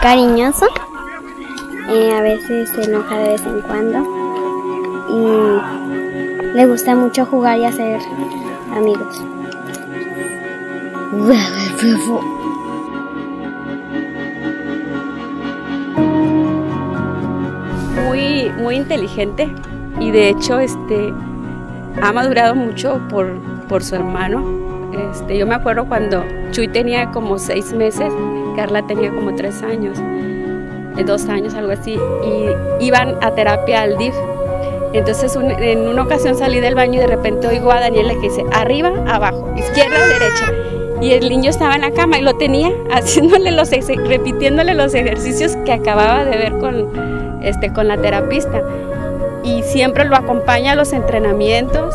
cariñoso, eh, a veces se enoja de vez en cuando y le gusta mucho jugar y hacer amigos. Muy, muy inteligente y de hecho este, ha madurado mucho por, por su hermano. Este, yo me acuerdo cuando Chuy tenía como seis meses, Carla tenía como tres años, eh, dos años, algo así, y iban a terapia al DIF. Entonces en una ocasión salí del baño y de repente oigo a Daniela que dice, arriba, abajo, izquierda, derecha. Y el niño estaba en la cama y lo tenía haciéndole los, repitiéndole los ejercicios que acababa de ver con, este, con la terapista y siempre lo acompaña a los entrenamientos,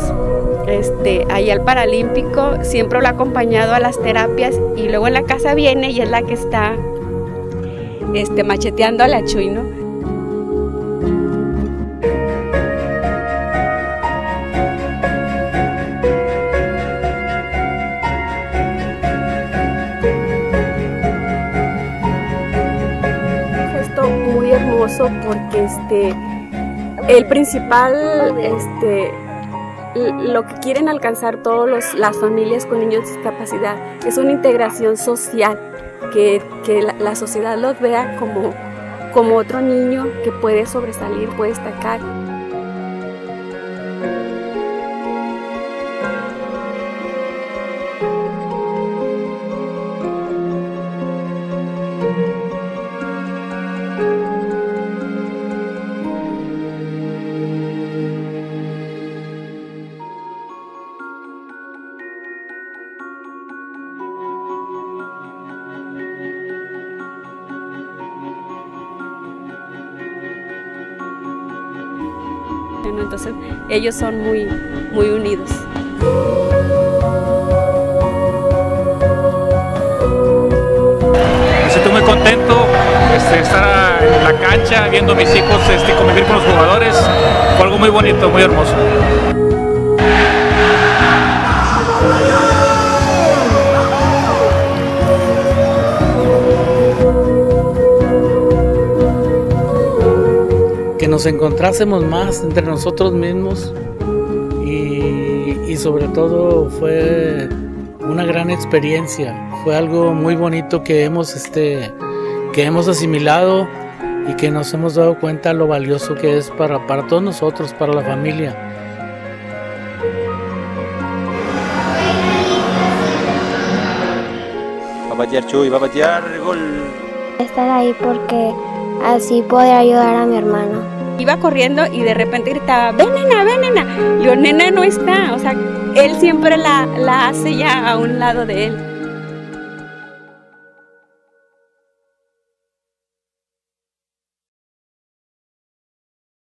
este, al Paralímpico, siempre lo ha acompañado a las terapias y luego en la casa viene y es la que está este, macheteando a la Chuy, ¿no? Muy hermoso porque este el principal, este, lo que quieren alcanzar todas las familias con niños de discapacidad es una integración social, que, la, sociedad los vea como, como otro niño que puede sobresalir, puede destacar. Entonces ellos son muy, muy unidos. Siento muy contento este, estar en la cancha viendo a mis hijos este, convivir con los jugadores. Fue algo muy bonito, muy hermoso. Que nos encontrásemos más entre nosotros mismos y, sobre todo fue una gran experiencia, fue algo muy bonito que hemos, este, que hemos asimilado y que nos hemos dado cuenta lo valioso que es para, para todos nosotros, para la familia. Va a batear Chuy, va a batear gol. Estar ahí porque así poder ayudar a mi hermano. Iba corriendo y de repente gritaba, ven nena, ven nena. Yo, nena no está, o sea, él siempre la, la hace ya a un lado de él.